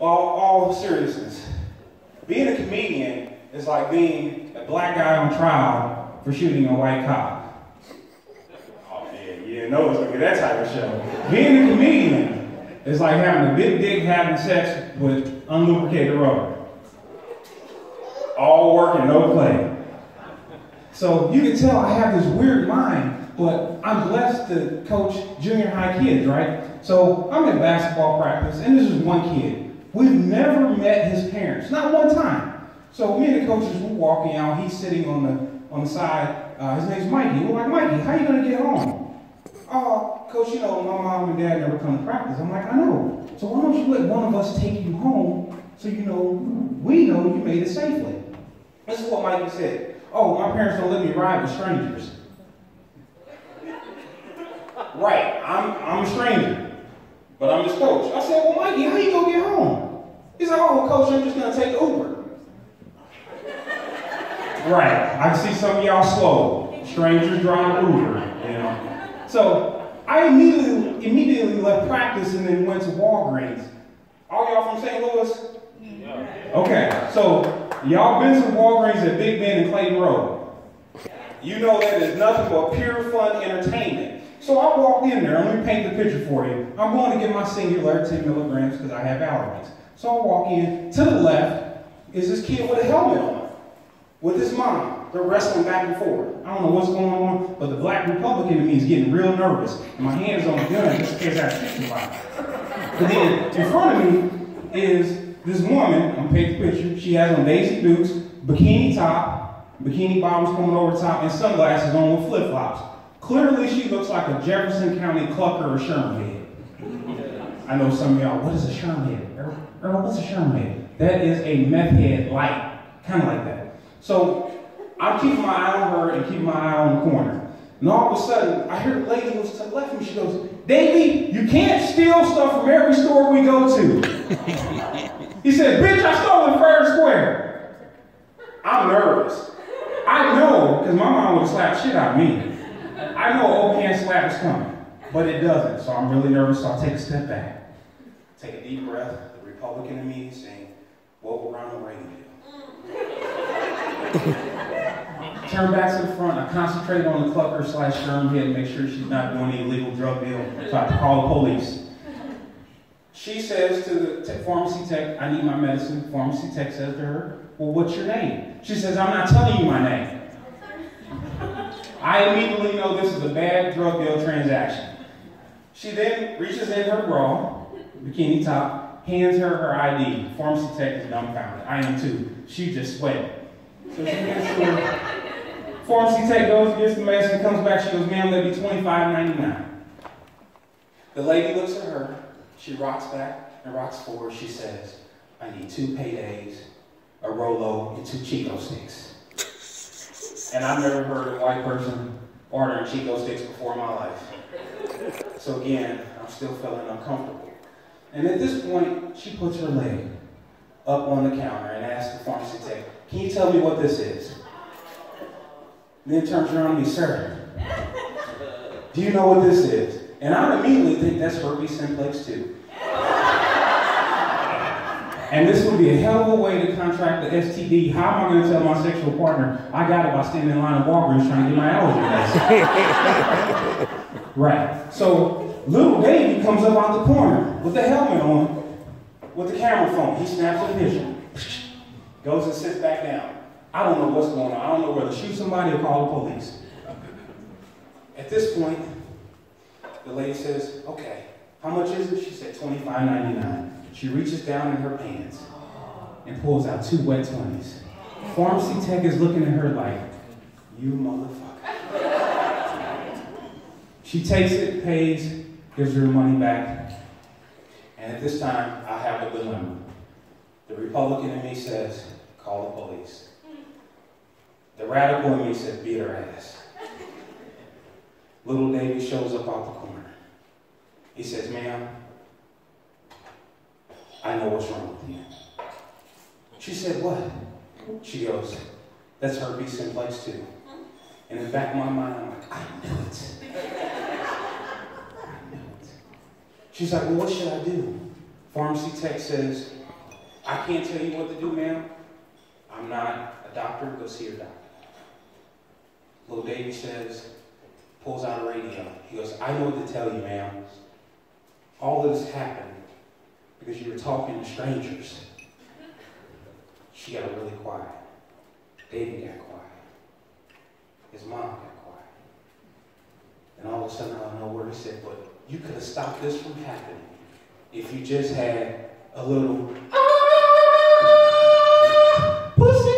all, all seriousness, being a comedian is like being a black guy on trial for shooting a white cop. Oh man, you didn't know it gonna be that type of show. Being a comedian is like having a big dick having sex with unlubricated rubber. All work and no play. So you can tell I have this weird mind, but I'm blessed to coach junior high kids, right? So I'm at basketball practice, and this is one kid. We've never met his parents, not one time. So me and the coaches were walking out. He's sitting on the on the side. Uh, his name's Mikey. We're like, Mikey, how you gonna get home? Oh, coach, you know my mom and dad never come to practice. I'm like, I know. So why don't you let one of us take you home so you know we know you made it safely? This is what Mikey said. Oh, my parents don't let me ride with strangers. right, I'm I'm a stranger, but I'm his coach. I said, well, Mikey, how you gonna get home? He's like, oh, well, coach, I'm just gonna take Uber. Right. I can see some of y'all slow. Strangers drive Uber, you know. So I immediately immediately left practice and then went to Walgreens. All y'all from St. Louis? Yeah. Okay, so y'all been to Walgreens at Big Bend and Clayton Road. You know that is nothing but pure fun entertainment. So I walked in there, let me paint the picture for you. I'm going to get my Singulair 10 milligrams because I have allergies. So I walk in, to the left is this kid with a helmet on with his mom. They're wrestling back and forth. I don't know what's going on, but the black Republican in me is getting real nervous. And my hand's on the gun just in case I to about But then in front of me is this woman, I'm gonna paint the picture, she has on Daisy Dukes, bikini top, bikini bottoms coming over top, and sunglasses on with flip-flops. Clearly she looks like a Jefferson County Clucker or Sherman head. I know some of y'all, what is a Sherman head? Earl, Earl what's a Sherman head? That is a meth head light, kind of like that. So I'm keeping my eye on her and keeping my eye on the corner. And all of a sudden, I hear the lady was to the left of me. She goes, Davey, you can't steal stuff from every store we go to. he said, bitch, I stole in fair square. I'm nervous. I know, because my mom would slap shit out of me. I know old hand slap is coming, but it doesn't. So I'm really nervous, so I'll take a step back. Take a deep breath. The Republican in me saying, What will Ronald Reagan Turn back to the front. I concentrate on the clucker slash Sherm head, make sure she's not doing any illegal drug deal. So I have to call the police. She says to the pharmacy tech, I need my medicine. Pharmacy tech says to her, Well, what's your name? She says, I'm not telling you my name. I immediately know this is a bad drug deal transaction. She then reaches in her bra, bikini top, hands her her ID. Pharmacy tech is dumbfounded. I am too. She just sweating. So she gets to pharmacy tech goes, gets the medicine, comes back, she goes, ma'am, that'd be $25.99. The lady looks at her, she rocks back and rocks forward, she says, I need two paydays, a Rolo, and two Chick-O-Sticks. And I've never heard a white person ordering Chick-O-Sticks before in my life. So again, I'm still feeling uncomfortable. And at this point, she puts her leg up on the counter and asks the pharmacy tech, can you tell me what this is? And then turns around to me, sir, do you know what this is? And I immediately think that's herpes simplex 2. And this would be a hell of a way to contract the STD. How am I going to tell my sexual partner I got it by standing in line at Walgreens trying to get my allergy test? right. So little Davey comes up out the corner with the helmet on, with the camera phone. He snaps a picture goes and sits back down. I don't know what's going on. I don't know whether to shoot somebody or call the police. At this point, the lady says, okay, how much is it? She said $25.99. She reaches down in her pants and pulls out two wet 20s. Pharmacy tech is looking at her like, you motherfucker. She takes it, pays, gives her money back. And at this time, I have a dilemma. The Republican in me says, call the police. The radical in me said, beat her ass. Little Davy shows up out the corner. He says, ma'am, I know what's wrong with you. She said, what? She goes, that's her herpes simplex 2. And in the back of my mind, I'm like, I knew it. She's like, well, what should I do? Pharmacy tech says, I can't tell you what to do, ma'am. I'm not a doctor. Go see your doctor. Little Davy says, pulls out a radio. He goes, I know what to tell you, ma'am. All this happened because you were talking to strangers. She got really quiet. Davy got quiet. His mom got quiet. And all of a sudden, I don't know nowhere, he said, But you could have stopped this from happening if you just had a little ah, pussy